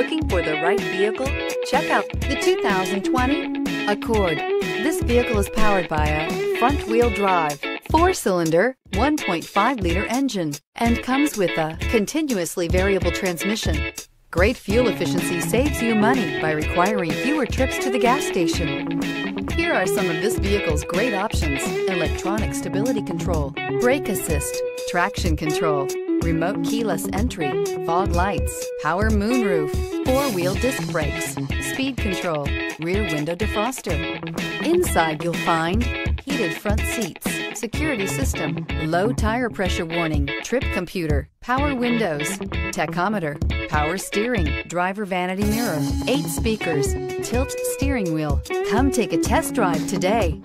for the right vehicle? Check out the 2020 Accord. This vehicle is powered by a front-wheel drive, four-cylinder, 1.5-liter engine, and comes with a continuously variable transmission. Great fuel efficiency saves you money by requiring fewer trips to the gas station. Here are some of this vehicle's great options. Electronic stability control, brake assist, traction control, remote keyless entry, fog lights, power moonroof, four-wheel disc brakes, speed control, rear window defroster. Inside you'll find heated front seats, security system, low tire pressure warning, trip computer, power windows, tachometer, power steering, driver vanity mirror, eight speakers, tilt steering wheel. Come take a test drive today.